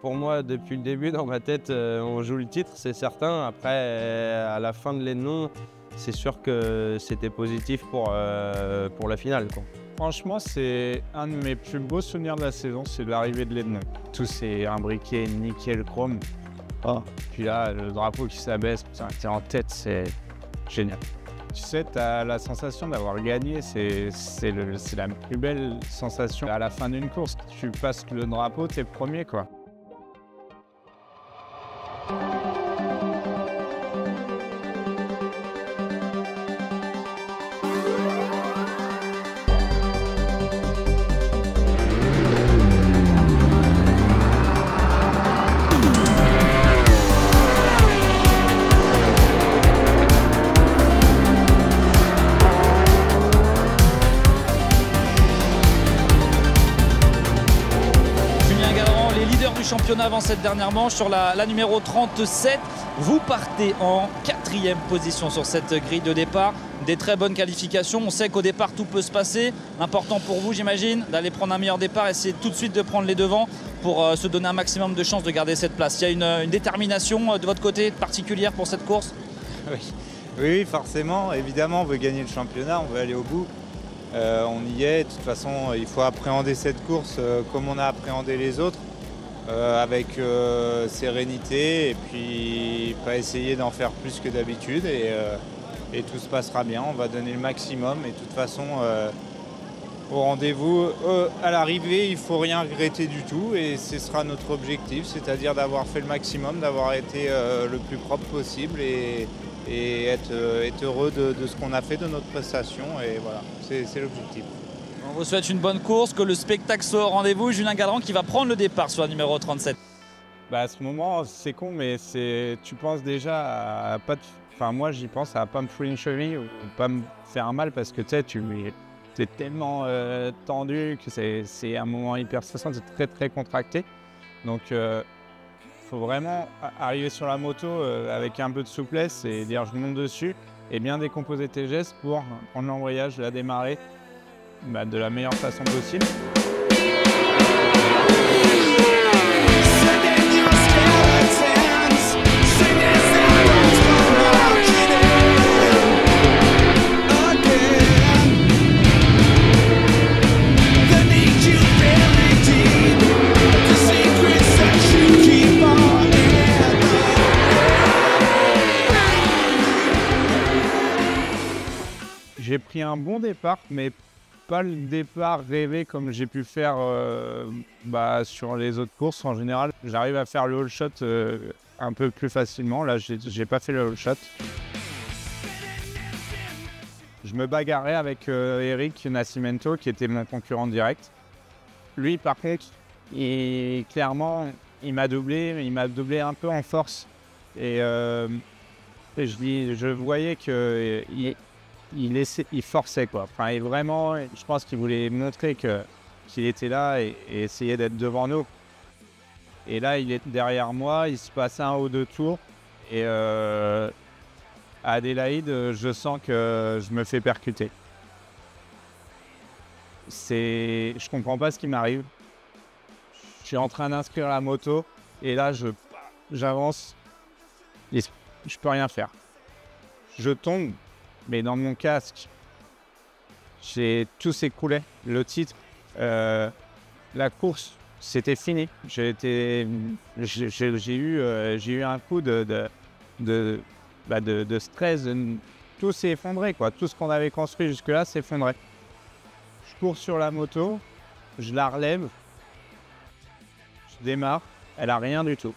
Pour moi, depuis le début, dans ma tête, euh, on joue le titre, c'est certain. Après, euh, à la fin de l'Ednon, c'est sûr que c'était positif pour, euh, pour la finale. Quoi. Franchement, c'est un de mes plus beaux souvenirs de la saison, c'est l'arrivée de l'Ednon. Tout s'est imbriqué, nickel, chrome. Oh. Puis là, le drapeau qui s'abaisse, t'es en tête, c'est génial. Tu sais, tu as la sensation d'avoir gagné, c'est la plus belle sensation à la fin d'une course. Tu passes le drapeau, t'es premier, quoi. Avant cette dernière manche sur la, numéro 37. Vous partez en quatrième position sur cette grille de départ. Des très bonnes qualifications. On sait qu'au départ tout peut se passer. L'important pour vous, j'imagine, d'aller prendre un meilleur départ, essayer tout de suite de prendre les devants pour euh, se donner un maximum de chances de garder cette place. Il y a une, une détermination euh, de votre côté particulière pour cette course? Oui. oui, forcément. Évidemment, on veut gagner le championnat, on veut aller au bout. Euh, on y est. De toute façon, il faut appréhender cette course comme on a appréhendé les autres, euh, avec euh, sérénité et puis pas essayer d'en faire plus que d'habitude. Et, euh, et tout se passera bien. On va donner le maximum. Et de toute façon, au rendez-vous, à l'arrivée, il faut rien regretter du tout. Et ce sera notre objectif, c'est-à-dire d'avoir fait le maximum, d'avoir été le plus propre possible et, être, heureux de, ce qu'on a fait, de notre prestation. Et voilà, c'est l'objectif. On vous souhaite une bonne course, que le spectacle soit au rendez-vous. Julien Galland qui va prendre le départ sur la numéro 37. Bah à ce moment, c'est con, mais c'est, tu penses déjà à pas Enfin, moi, j'y pense à pas me fouler une cheville ou pas me faire mal parce que tu sais, tu es tellement euh, tendu que c'est, un moment hyper stressant, c'est très très contracté. Donc, il faut vraiment arriver sur la moto euh, avec un peu de souplesse et dire je monte dessus et bien décomposer tes gestes pour prendre l'embrayage, la démarrer bah, de la meilleure façon possible. J'ai pris un bon départ, mais pas le départ rêvé comme j'ai pu faire euh, bah, sur les autres courses. En général, j'arrive à faire le all shot euh, un peu plus facilement. Là, j'ai pas fait le all shot. Je me bagarrais avec euh, Eric Nascimento, qui était mon concurrent direct. Lui, par contre, il, clairement, il m'a doublé, il m'a doublé un peu en force. Et, et je, je voyais que il, forçait quoi. Enfin, vraiment, je pense qu'il voulait montrer qu'il était là et, essayer d'être devant nous. Et là, il est derrière moi, il se passe un ou deux tours. Et euh, Adélaïde, je sens que je me fais percuter. C'est, je comprends pas ce qui m'arrive. Je suis en train d'inscrire la moto et là, je, j'avance. Et je peux rien faire. Je tombe, mais dans mon casque, j'ai tout s'écroulait. Le titre, euh, la course, c'était fini. J'ai j'ai j'ai- j'ai euh, j'ai eu un coup de, bah, stress. tout s'est effondré, quoi. Tout ce qu'on avait construit jusque-là s'est effondré. Je cours sur la moto, je la relève, je démarre, elle a rien du tout.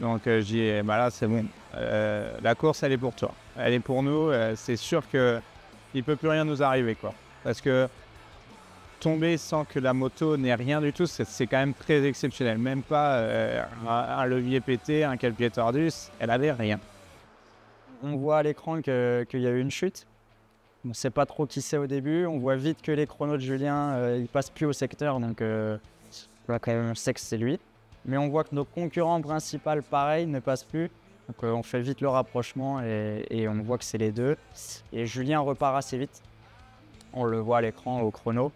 Donc euh, eh ben là c'est bon, Euh, la course elle est pour toi, elle est pour nous, euh, c'est sûr que il peut plus rien nous arriver quoi. Parce que tomber sans que la moto n'ait rien du tout, c'est quand même très exceptionnel. Même pas euh, un, levier pété, un cale-pied tordu, elle avait rien. On voit à l'écran qu'il y a eu une chute. On ne sait pas trop qui c'est au début. On voit vite que les chronos de Julien, euh, ils passent plus au secteur, donc euh, on sait que c'est lui. Mais on voit que nos concurrents principaux, pareil, ne passent plus. Donc euh, on fait vite le rapprochement et, on voit que c'est les deux. Et Julien repart assez vite. On le voit à l'écran au chrono.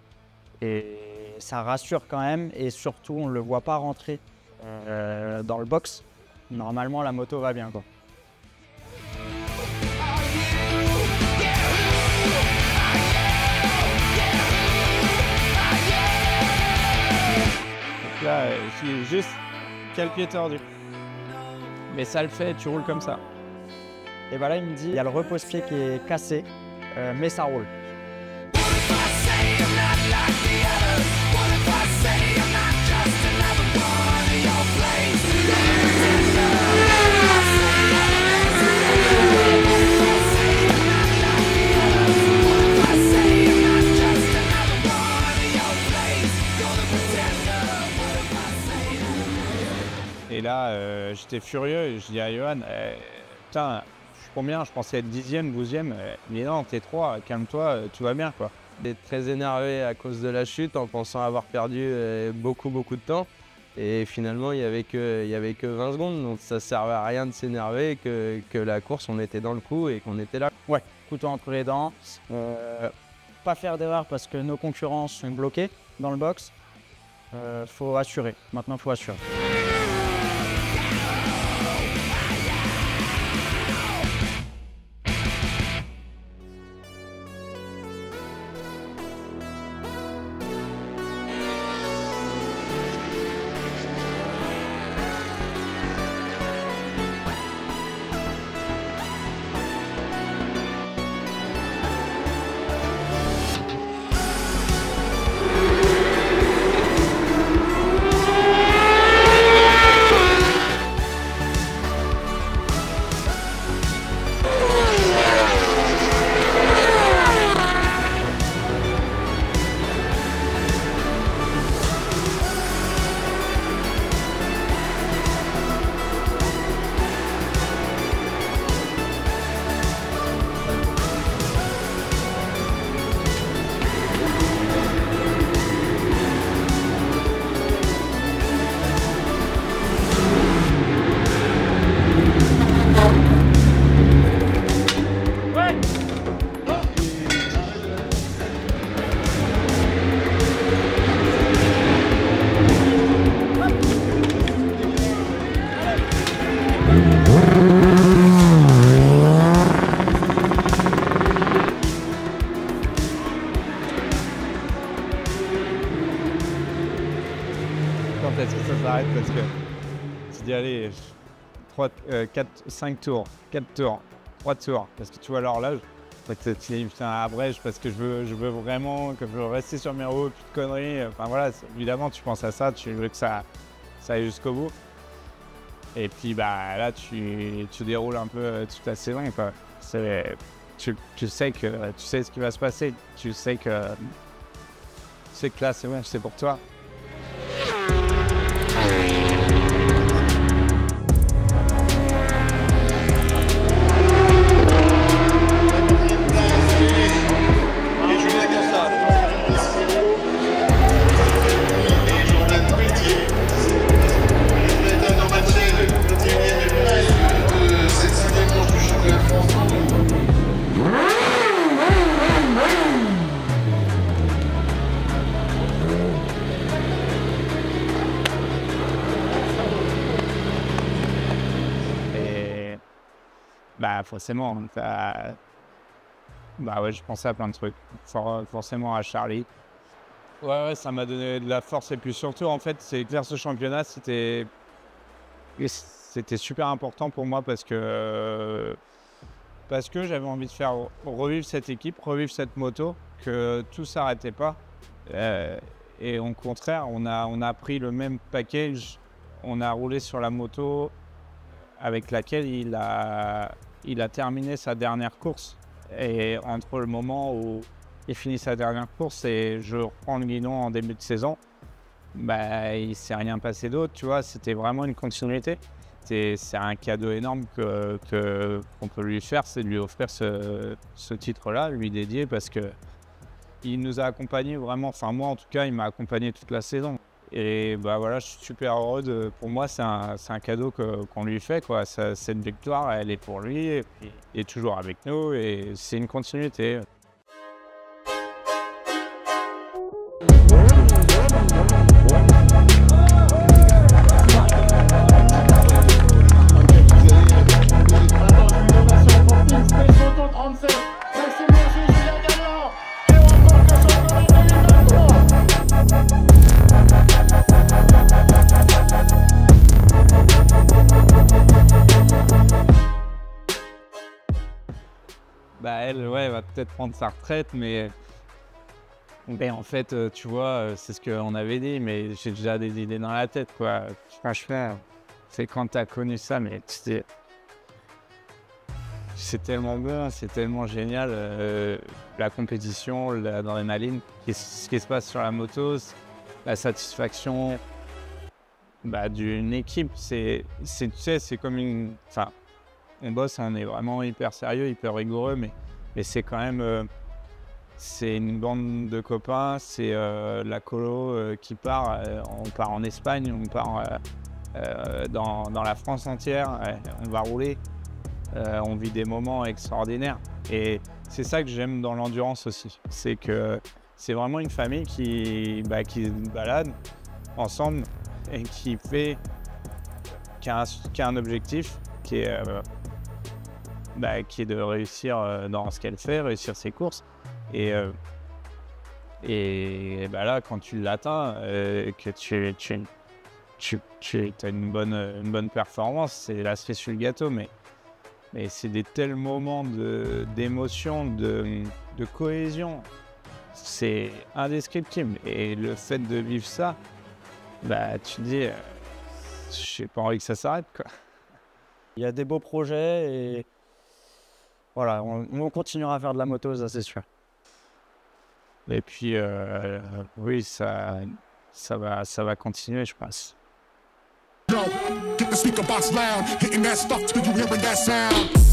Et ça rassure quand même. Et surtout, on ne le voit pas rentrer euh, dans le box, normalement la moto va bien. Quoi. Donc là, euh, je suis juste quel pied tordu. Mais ça le fait, tu roules comme ça. Et bah là, il me dit il y a le repose-pied qui est cassé, euh, mais ça roule. J'étais furieux et je dis à Johan, eh, putain, je suis combien? Je pensais être dixième, douzième. Eh, Mais non, t'es trois, calme-toi, euh, tout va bien quoi. J'étais très énervé à cause de la chute en pensant avoir perdu euh, beaucoup beaucoup de temps. Et finalement, il n'y avait, que- il y avait que 20 secondes, donc ça servait à rien de s'énerver, que, que la course, on était dans le coup et qu'on était là. Ouais, couteau entre les dents. Euh, pas faire d'erreur parce que nos concurrents sont bloqués dans le box. Euh, faut assurer. Maintenant, faut assurer. Allez, 3, 4, 5 tours, 4 tours, 3 tours. Parce que tu vois l'horloge. Tu dis, putain, abrège parce que je veux, je veux vraiment que je veux rester sur mes roues, plus de conneries. Enfin voilà, évidemment, tu penses à ça, tu veux que ça, ça aille jusqu'au bout. Et puis bah là, tu, tu déroules un peu euh, toute la saison. Quoi. Tu, tu sais que tu sais ce qui va se passer. Tu sais que, tu sais que là, c'est ouais, c'est pour toi. Forcément, bah ouais, je pensais à plein de trucs. For- forcément à Charlie. Ouais, ouais, ça m'a donné de la force et puis surtout en fait, c'est clair ce championnat, c'était c'était super important pour moi parce que parce que j'avais envie de faire revivre cette équipe, revivre cette moto, que tout s'arrêtait pas. Euh, et au contraire, on a on a pris le même package, on a roulé sur la moto avec laquelle il a, il a terminé sa dernière course. Et entre le moment où il finit sa dernière course et je reprends le guidon en début de saison, bah, il s'est rien passé d'autre, tu vois, c'était vraiment une continuité. C'est un cadeau énorme que que- qu'on peut lui faire, c'est de lui offrir ce, ce titre-là, lui dédier, parce que il nous a accompagnés vraiment, enfin moi en tout cas, il m'a accompagné toute la saison. Et bah voilà, je suis super heureux. Pour moi, c'est un, un cadeau qu'on lui fait. Cette victoire, elle est pour lui. Et il est toujours avec nous. Et c'est une continuité. Va peut-être prendre sa retraite, mais, mais en fait, euh, tu vois, euh, c'est ce qu'on avait dit, mais j'ai déjà des idées dans la tête, quoi. Franchement, c'est quand tu as connu ça, mais c'est c'est tellement bien, c'est tellement génial. euh, la compétition, l'adrénaline, ce qui se passe sur la moto, la satisfaction bah, d'une équipe. C'est, c'est- tu sais, c'est comme une. Enfin, on bosse, on est vraiment hyper sérieux, hyper rigoureux, mais, mais c'est quand même. euh, c'est une bande de copains, c'est euh, la colo euh, qui part. on part en Espagne, on part dans, dans la France entière, on va rouler. On vit des moments extraordinaires. Et c'est ça que j'aime dans l'endurance aussi. C'est que c'est vraiment une famille qui, bah, qui balade ensemble et qui fait qui a un, objectif qui est, bah, qui est de réussir euh, dans ce qu'elle fait, réussir ses courses. Et, euh, et bah là, quand tu l'atteins, euh, que tu, tu, tu, tu as une bonne, une bonne performance, c'est la cerise sur le gâteau, mais, mais c'est des tels moments d'émotion, de, de cohésion. C'est indescriptible. Et le fait de vivre ça, bah, tu te dis, euh, j'ai pas envie que ça s'arrête. Il y a des beaux projets et voilà, on, on continuera à faire de la moto, ça c'est sûr. Et puis, euh, oui, ça, ça, va, ça va continuer, je pense. Yo, get the speaker box loud, hitting that stuff till you hearing that sound.